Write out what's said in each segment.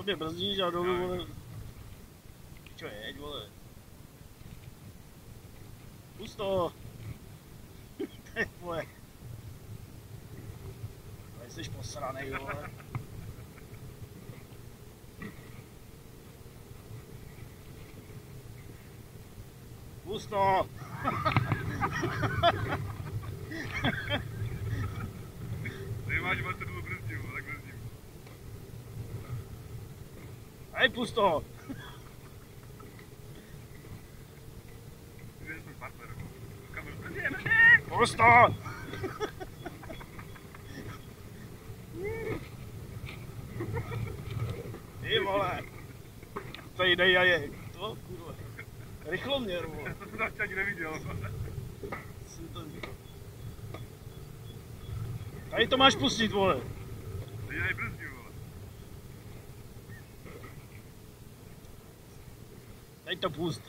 sobě brzdíš a dolů, vole. Čo jeď, vole. Pust to. Ty vole. Ale jsi posranej, vole. Pust to. Nemáš baterku brzdím, tak brzdím. Hej, pust to. Ne, Pust to. Ty vole. Tady dej a je. To kurva. Rychloměr, vole. to jsem ani neviděl. Jsem to... Tady to máš pustit, vole. Teď já brzdím, vole. Tady to pust.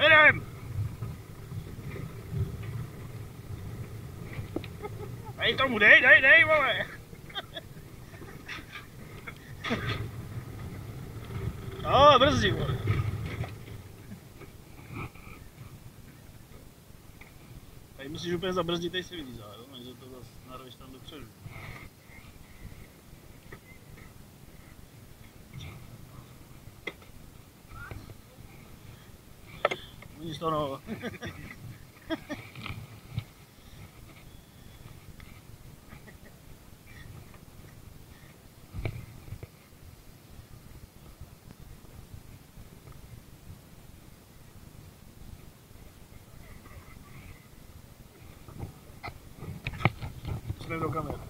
Jedem! Dej tomu, dej, dej, dej, vole! No, brzdí, vole. Tady musíš úplně zabrzdit, teď si vidíš, jo? Takže to にしたの。Gracias.